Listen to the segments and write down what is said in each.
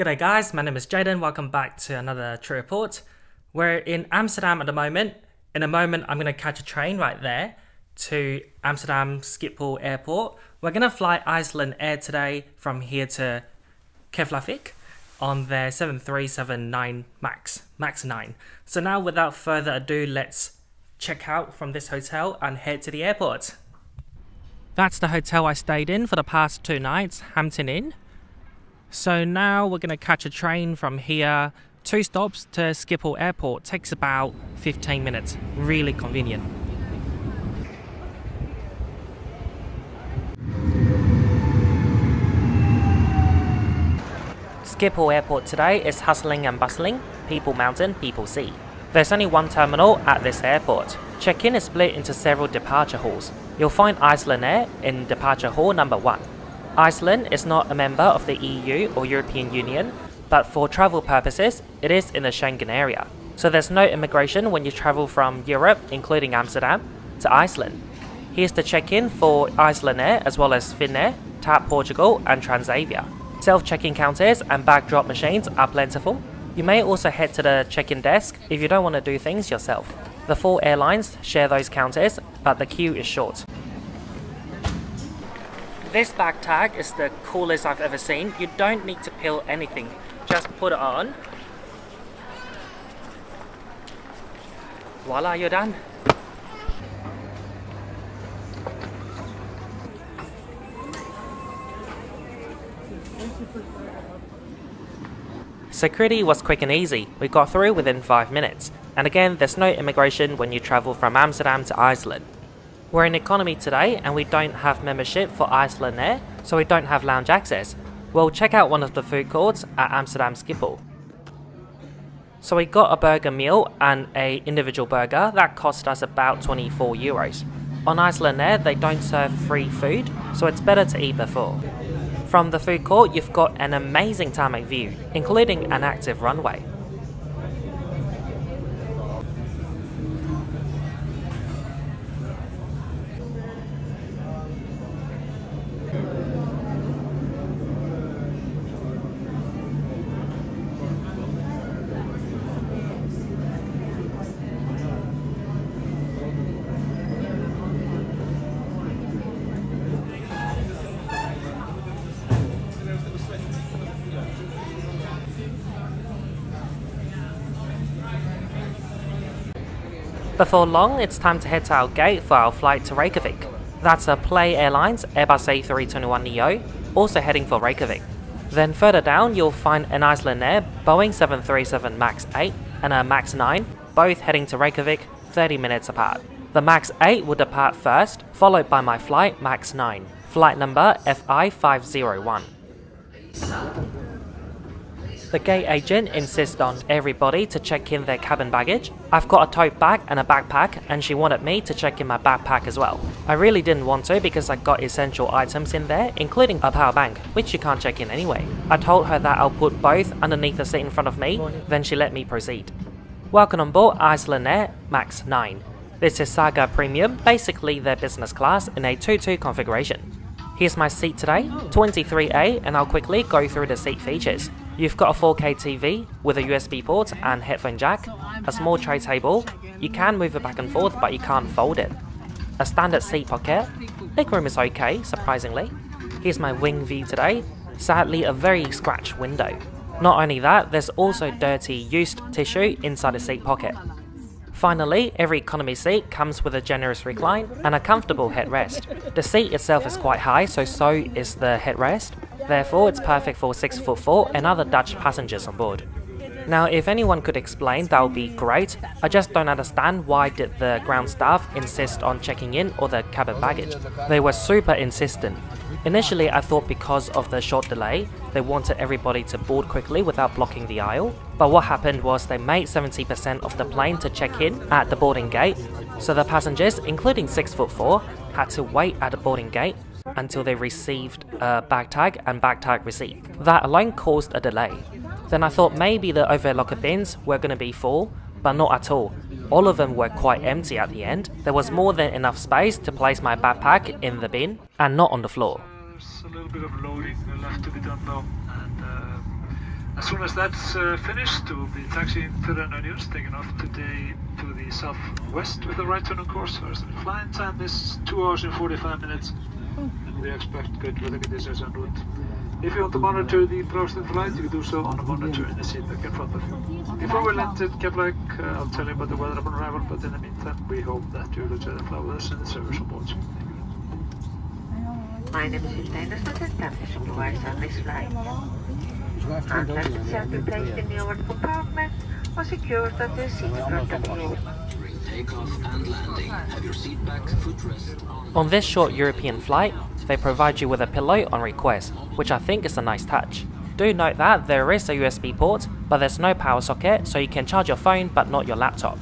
G'day guys, my name is Jayden. Welcome back to another trip report. We're in Amsterdam at the moment. In a moment, I'm going to catch a train right there to Amsterdam Schiphol Airport. We're going to fly Icelandair today from here to Keflavik on their 7379 Max, Max 9. So now without further ado, let's check out from this hotel and head to the airport. That's the hotel I stayed in for the past two nights, Hampton Inn. So now we're going to catch a train from here. Two stops to Schiphol Airport. Takes about 15 minutes. Really convenient. Schiphol Airport today is hustling and bustling. People mountain, people sea. There's only one terminal at this airport. Check-in is split into several departure halls. You'll find Icelandair in departure hall number 1. Iceland is not a member of the EU or European Union, but for travel purposes, it is in the Schengen area. So there's no immigration when you travel from Europe, including Amsterdam, to Iceland. Here's the check-in for Icelandair as well as Finnair, TAP Portugal and Transavia. Self-check-in counters and bag drop machines are plentiful. You may also head to the check-in desk if you don't want to do things yourself. The four airlines share those counters, but the queue is short. This tag is the coolest I've ever seen. You don't need to peel anything, just put it on. Voila, you're done. Security was quick and easy. We got through within 5 minutes. And again, there's no immigration when you travel from Amsterdam to Iceland. We're in economy today and we don't have membership for Icelandair, so we don't have lounge access. We'll check out one of the food courts at Amsterdam Schiphol. So we got a burger meal and a individual burger that cost us about 24 euros. On Icelandair, they don't serve free food, so it's better to eat before. From the food court, you've got an amazing tarmac view, including an active runway. Before long, it's time to head to our gate for our flight to Reykjavik. That's a Play Airlines Airbus A321neo, also heading for Reykjavik. Then further down, you'll find an Icelandair Boeing 737 MAX 8 and a MAX 9, both heading to Reykjavik 30 minutes apart. The MAX 8 will depart first, followed by my flight MAX 9, flight number FI501. The gate agent insists on everybody to check in their cabin baggage. I've got a tote bag and a backpack and she wanted me to check in my backpack as well. I really didn't want to because I got essential items in there, including a power bank, which you can't check in anyway. I told her that I'll put both underneath the seat in front of me, then she let me proceed. Welcome on board Icelandair Max 9. This is Saga Premium, basically their business class in a 2-2 configuration. Here's my seat today, 23A, and I'll quickly go through the seat features. You've got a 4K TV with a USB port and headphone jack, a small tray table, you can move it back and forth but you can't fold it, a standard seat pocket, legroom is okay, surprisingly. Here's my wing view today, sadly a very scratched window. Not only that, there's also dirty used tissue inside the seat pocket. Finally, every economy seat comes with a generous recline and a comfortable headrest. The seat itself is quite high, so so is the headrest. Therefore, it's perfect for 6 foot 4 and other Dutch passengers on board. Now, if anyone could explain, that would be great. I just don't understand why did the ground staff insist on checking in all the cabin baggage. They were super insistent. Initially, I thought because of the short delay, they wanted everybody to board quickly without blocking the aisle. But what happened was they made 70% of the plane to check in at the boarding gate, so the passengers, including 6 foot 4, had to wait at the boarding gate until they received a bag tag and bag tag receipt. That alone caused a delay. Then I thought maybe the overlocker bins were going to be full, but not at all. All of them were quite empty at the end. There was more than enough space to place my backpack in the bin and not on the floor. There's a little bit of loading left to be done now. and uh, As soon as that's uh, finished, we'll be taxiing the News, taking off today to the southwest with a right turn course. Our flying time is 2 hours and 45 minutes, and we expect good weather conditions en route. If you want to monitor the Browston flight, you can do so on a monitor in the seat back in front of you. Before we land at Keflavik, uh, I'll tell you about the weather upon arrival, but in the meantime, we hope that you will enjoy the fly with us and the service on board. My name is Hilda Andersson, established supervisor on this flight. Handlers shall be placed in the overhead compartment or secured at the seat front of the room. Takeoff and landing. Have your seat back, footrest on. On this short European flight, they provide you with a pillow on request, which I think is a nice touch. Do note that there is a USB port, but there's no power socket, so you can charge your phone but not your laptop.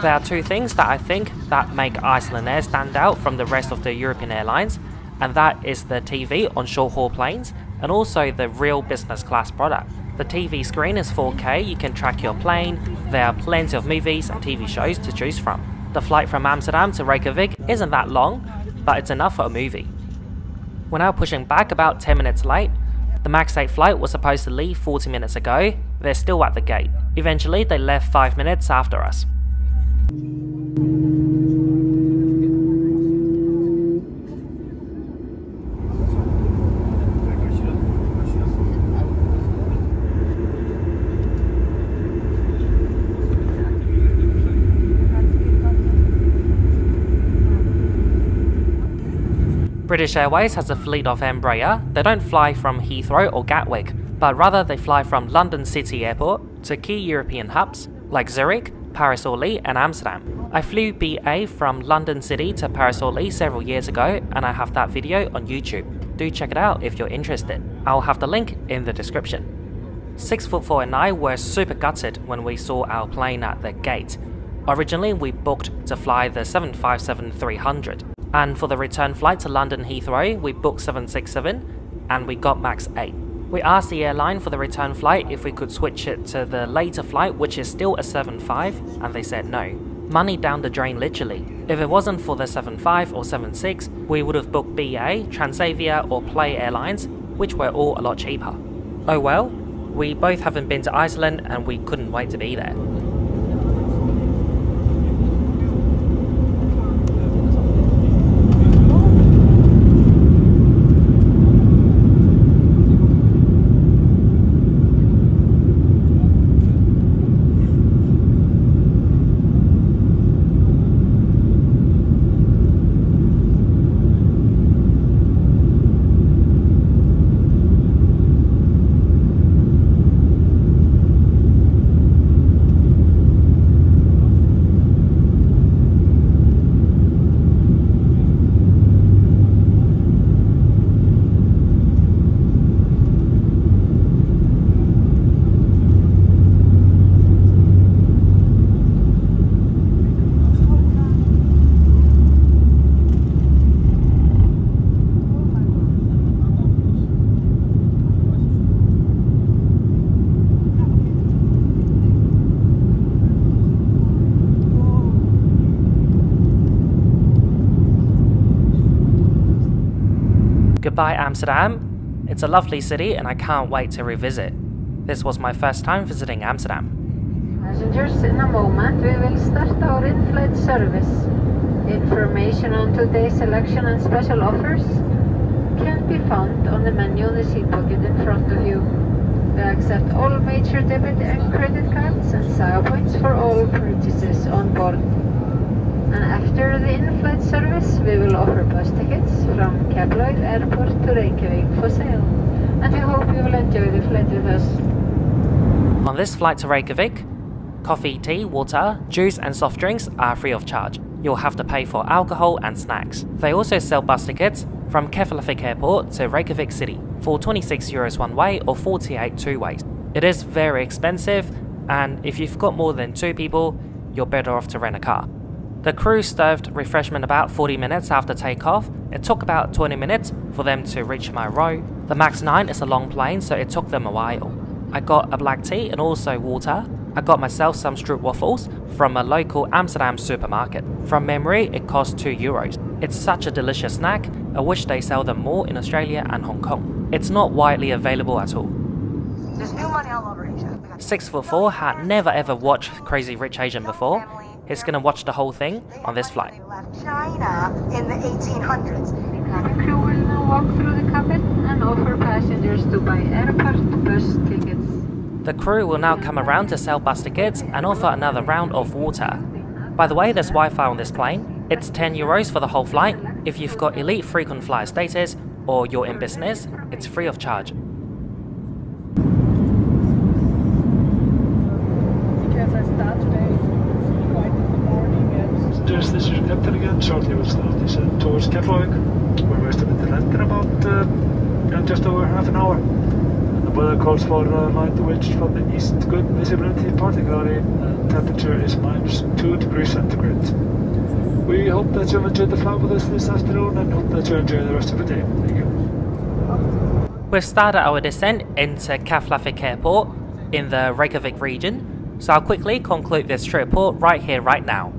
There are two things that I think that make Icelandair stand out from the rest of the European airlines, and that is the TV on short haul planes and also the real business class product. The TV screen is 4K, you can track your plane, there are plenty of movies and TV shows to choose from. The flight from Amsterdam to Reykjavik isn't that long, but it's enough for a movie. We're now pushing back about 10 minutes late. The MAX 8 flight was supposed to leave 40 minutes ago, they're still at the gate. Eventually, they left 5 minutes after us. British Airways has a fleet of Embraer. They don't fly from Heathrow or Gatwick, but rather they fly from London City Airport to key European hubs like Zurich, Paris Orly, and Amsterdam. I flew BA from London City to Paris Orly several years ago, and I have that video on YouTube. Do check it out if you're interested. I'll have the link in the description. 6 foot 4 and I were super gutted when we saw our plane at the gate. Originally, we booked to fly the 757-300, and for the return flight to London Heathrow, we booked 767 and we got max 8. We asked the airline for the return flight if we could switch it to the later flight, which is still a 75, and they said no. Money down the drain literally. If it wasn't for the 75 or 76, we would have booked BA, Transavia or Play Airlines, which were all a lot cheaper. Oh well, we both haven't been to Iceland and we couldn't wait to be there. Goodbye, Amsterdam. It's a lovely city and I can't wait to revisit. This was my first time visiting Amsterdam. Passengers, in a moment we will start our in-flight service. Information on today's selection and special offers can be found on the menu on the seat pocket in front of you. We accept all major debit and credit cards and SIO points for all purchases on board. And after the in-flight service, we will offer bus tickets from Keflavik Airport to Reykjavik for sale. And we hope you will enjoy the flight with us. On this flight to Reykjavik, coffee, tea, water, juice, and soft drinks are free of charge. You'll have to pay for alcohol and snacks. They also sell bus tickets from Keflavik Airport to Reykjavik City for 26 euros one way or 48 two ways. It is very expensive, and if you've got more than two people, you're better off to rent a car. The crew served refreshment about 40 minutes after takeoff. It took about 20 minutes for them to reach my row. The MAX 9 is a long plane, so it took them a while. I got a black tea and also water. I got myself some stroopwafels from a local Amsterdam supermarket. From memory, it cost 2 euros. It's such a delicious snack, I wish they sell them more in Australia and Hong Kong. It's not widely available at all. De stuurman money all over Asia. Six foot four had never ever watched Crazy Rich Asian before. He's gonna watch the whole thing on this flight. China in the 1800s. The crew will now walk through the cabin and offer passengers to buy airport bus tickets. The crew will now come around to sell bus tickets and offer another round of water. By the way, there's Wi-Fi on this plane. It's 10 euros for the whole flight. If you've got elite frequent flyer status or you're in business, it's free of charge. because I start today quite in the morning There's this is captain again. Shortly we'll start this descent towards Keflavik. where We're estimated to land in about uh, just over half an hour. And the weather calls for uh, light winds from the east, good visibility, particularly and temperature is minus 2 degrees centigrade. We hope that you've enjoyed the flight with us this afternoon and hope that you enjoy the rest of the day. Thank you. We've started our descent into Keflavik Airport in the Reykjavik region, so I'll quickly conclude this trip report right here, right now.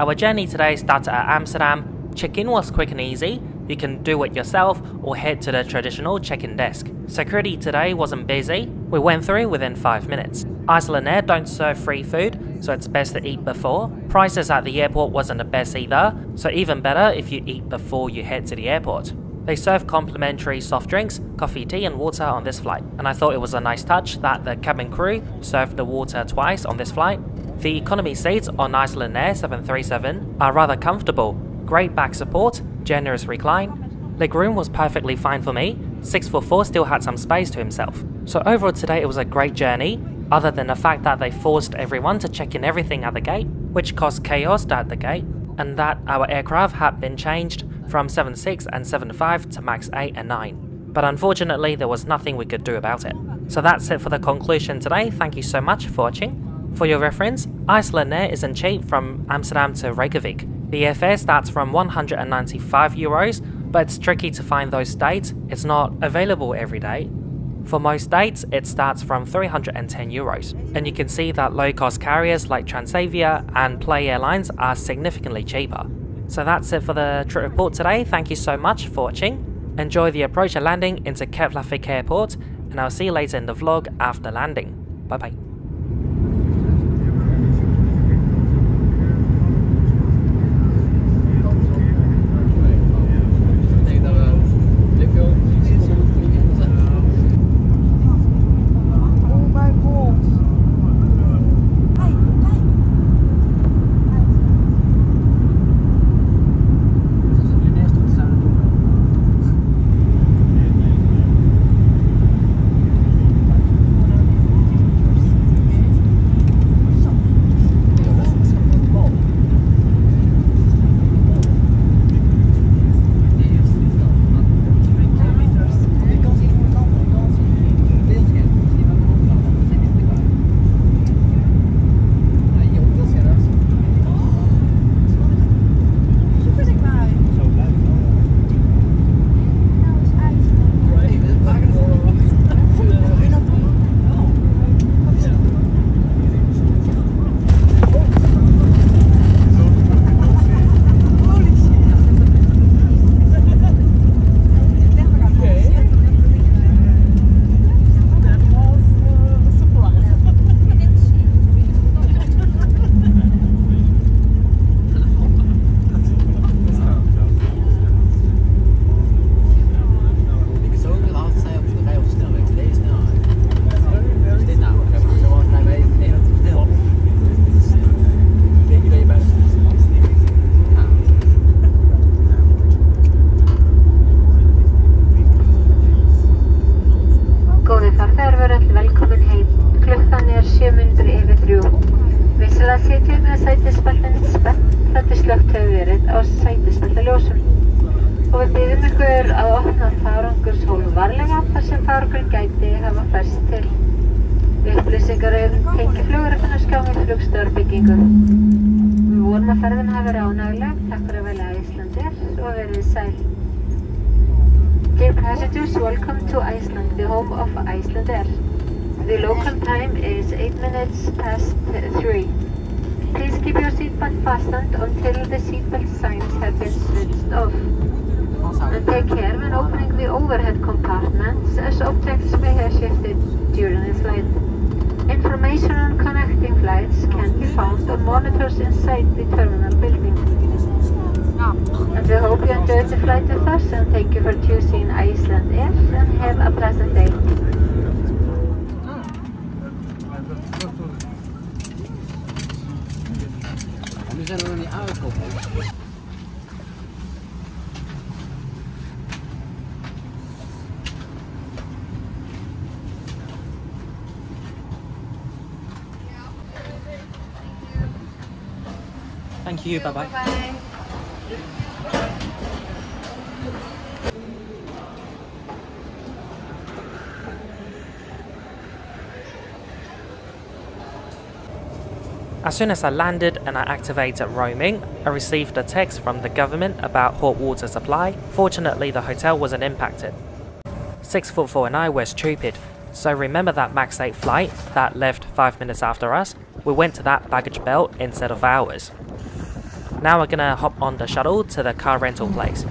Our journey today started at Amsterdam. Check-in was quick and easy. You can do it yourself or head to the traditional check-in desk. Security today wasn't busy. We went through within 5 minutes. Icelandair don't serve free food, so it's best to eat before. Prices at the airport wasn't the best either, so even better if you eat before you head to the airport. They serve complimentary soft drinks, coffee, tea, and water on this flight, and I thought it was a nice touch that the cabin crew served the water twice on this flight. The economy seats on Icelandair 737 are rather comfortable, great back support, generous recline. Legroom was perfectly fine for me, 644 still had some space to himself. So overall today it was a great journey, other than the fact that they forced everyone to check in everything at the gate, which caused chaos at the gate, and that our aircraft had been changed from 76 and 75 to max 8 and 9. But unfortunately, there was nothing we could do about it. So that's it for the conclusion today. Thank you so much for watching. For your reference, Icelandair isn't cheap from Amsterdam to Reykjavik. The airfare starts from 195 euros, but it's tricky to find those dates. It's not available every day. For most dates, it starts from 310 euros, and you can see that low-cost carriers like Transavia and Play Airlines are significantly cheaper. So that's it for the trip report today. Thank you so much for watching. Enjoy the approach and landing into Keflavik Airport, and I'll see you later in the vlog after landing. Bye bye. Spennt þetta slögt hefur verið á sætisbeltaljósum. Og við byggjum ykkur að opna farangurshól varlega þar sem farangur gæti hafa færst til. Upplýsingar um tengi fluguröfnarskjá með flugstöðarbyggingu. Við vonum að ferðin hafi verið ánæguleg. Takk fyrir að velja Íslandir og verið sæl. Dear passengers, welcome to Iceland, the home of Icelandair. The local time is 8 minutes past 3. Please keep your seatbelt fastened until the seatbelt signs have been switched off. And take care when opening the overhead compartments as objects may have shifted during the flight. Information on connecting flights can be found on monitors inside the terminal building. And we hope you enjoyed the flight with us and thank you for choosing Icelandair and have a pleasant day. You, bye bye. As soon as I landed and I activated roaming, I received a text from the government about hot water supply. Fortunately, the hotel wasn't impacted. 6 foot 4 and I were stupid. So remember that MAX 8 flight that left 5 minutes after us? We went to that baggage belt instead of ours. Now we're gonna hop on the shuttle to the car rental place.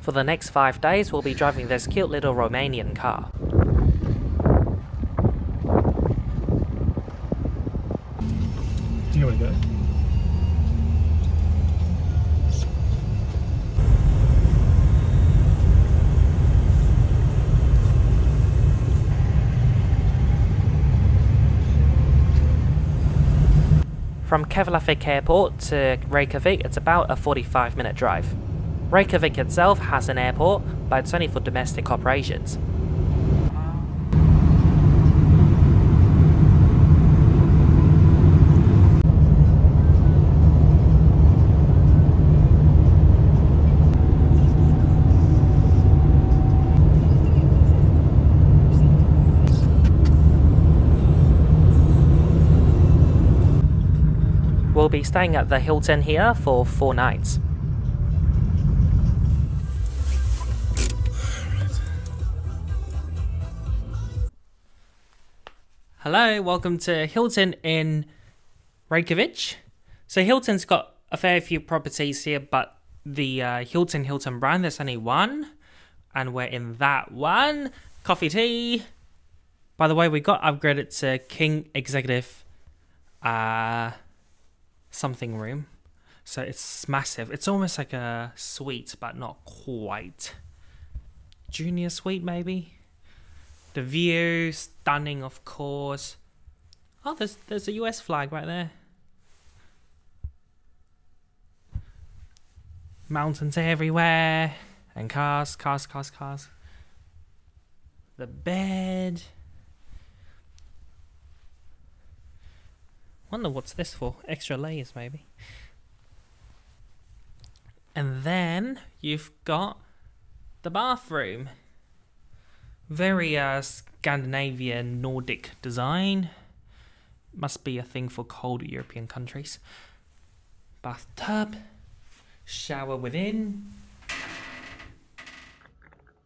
For the next 5 days, we'll be driving this cute little Romanian car. Keflavik Airport to Reykjavik, it's about a 45 minute drive. Reykjavik itself has an airport, but it's only for domestic operations. Be staying at the Hilton here for four nights. Hello, welcome to Hilton in Reykjavik. So Hilton's got a fair few properties here, but the uh, Hilton Hilton brand there's only one, and we're in that one. Coffee tea. By the way, we got upgraded to King Executive. Uh, something room. So it's massive. It's almost like a suite, but not quite. Junior suite, maybe. The view, stunning, of course. Oh, there's there's a US flag right there. Mountains everywhere, and cars, cars, cars, cars. The bed. Wonder what's this for? Extra layers, maybe. And then you've got the bathroom. Very uh, Scandinavian Nordic design. Must be a thing for cold European countries. Bathtub. Shower within.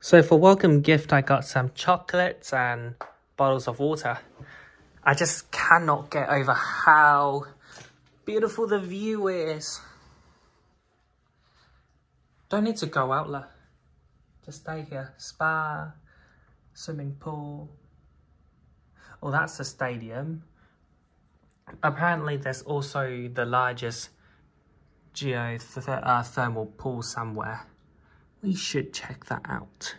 So for welcome gift I got some chocolates and bottles of water. I just cannot get over how beautiful the view is. Don't need to go out, la. Just stay here. Spa, swimming pool. Oh, that's the stadium. Apparently, there's also the largest geothermal uh, pool somewhere. We should check that out.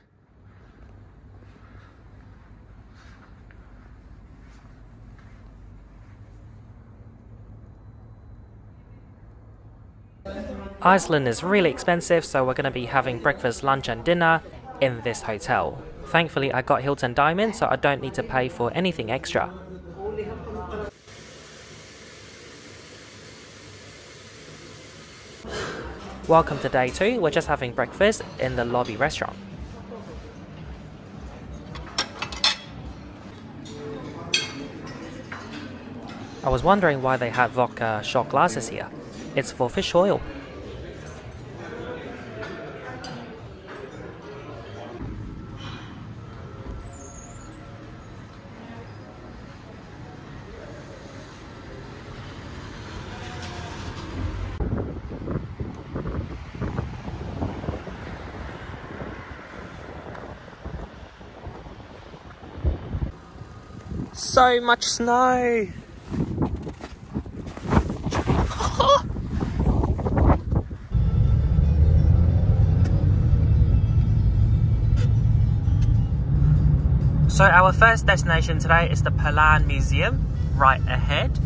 Iceland is really expensive, so we're going to be having breakfast, lunch, and dinner in this hotel. Thankfully, I got Hilton Diamond, so I don't need to pay for anything extra. Welcome to day two. We're just having breakfast in the lobby restaurant. I was wondering why they had vodka shot glasses here. It's for fish oil. So much snow! So our first destination today is the Perlan Museum, right ahead.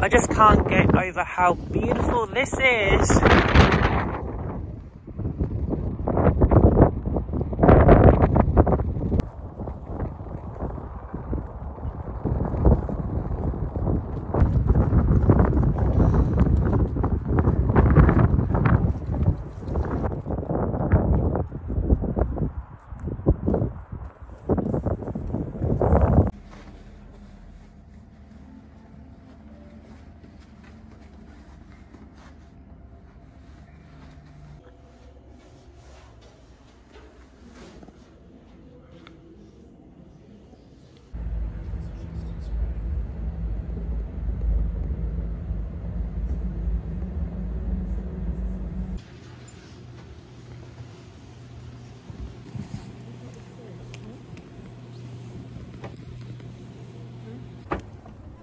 I just can't get over how beautiful this is.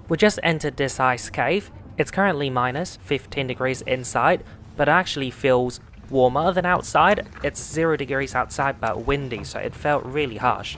We just entered this ice cave. It's currently minus 15 degrees inside, but actually feels warmer than outside. It's 0 degrees outside but windy, so it felt really harsh.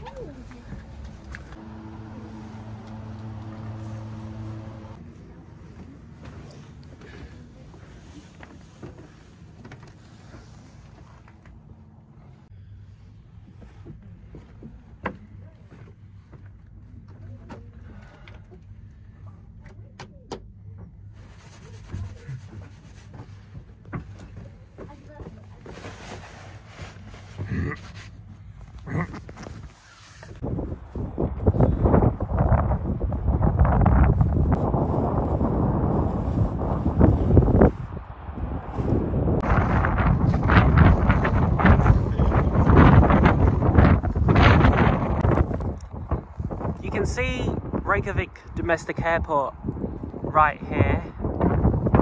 You can see Reykjavik Domestic Airport right here,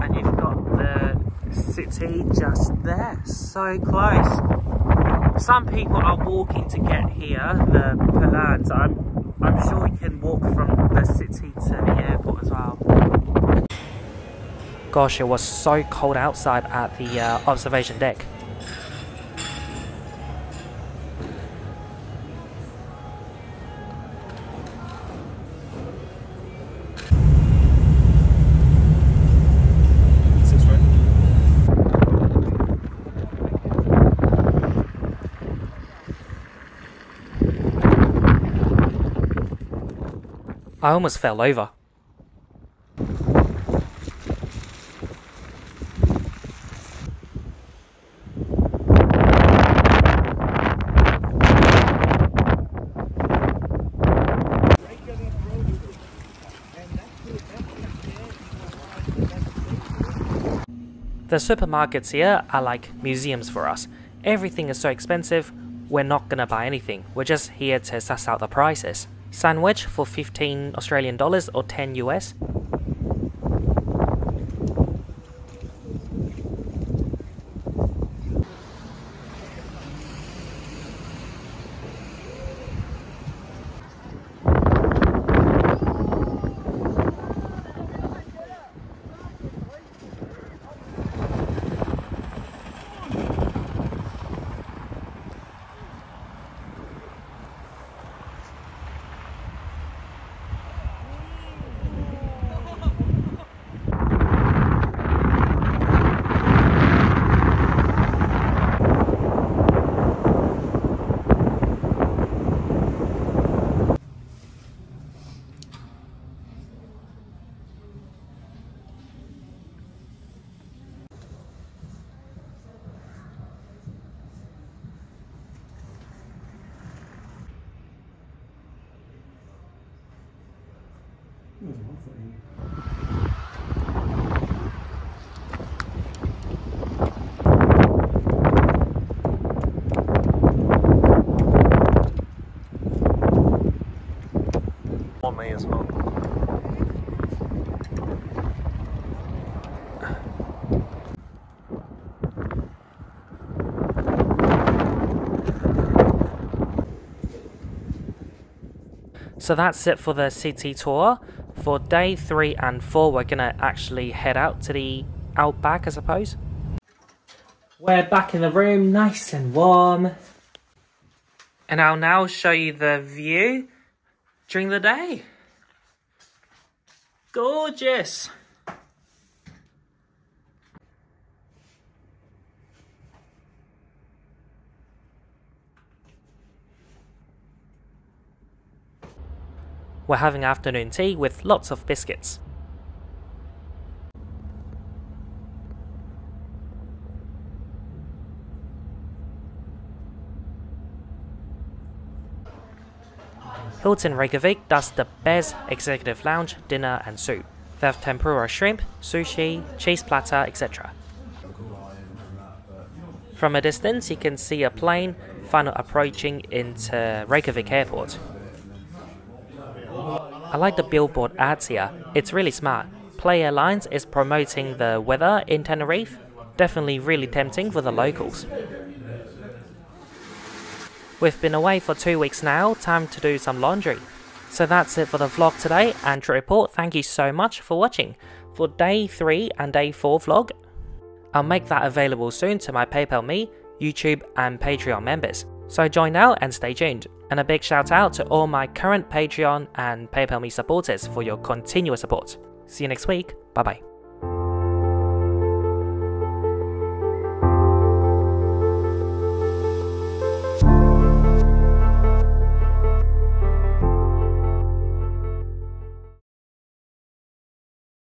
and you've got the city just there, so close. Some people are walking to get here, the Perlans. I'm, I'm sure we can walk from the city to the airport as well. Gosh, it was so cold outside at the uh, observation deck. I almost fell over. The supermarkets here are like museums for us. Everything is so expensive, we're not gonna buy anything. We're just here to suss out the prices. Sandwich for 15 Australian dollars or 10 US. Me as well. So that's it for the city tour. For day 3 and 4 we're gonna actually head out to the outback I suppose. We're back in the room, nice and warm. And I'll now show you the view during the day. Gorgeous! We're having afternoon tea with lots of biscuits. Hilton Reykjavik does the best executive lounge, dinner and soup. They have tempura shrimp, sushi, cheese platter, etc. From a distance, you can see a plane final approaching into Reykjavik airport. I like the billboard ads here, it's really smart. Play Airlines is promoting the weather in Tenerife, definitely really tempting for the locals. We've been away for two weeks now, time to do some laundry. So that's it for the vlog today and to report thank you so much for watching. For day 3 and day 4 vlog, I'll make that available soon to my PayPal Me, YouTube and Patreon members. So join now and stay tuned. And a big shout out to all my current Patreon and PayPal Me supporters for your continuous support. See you next week, bye bye.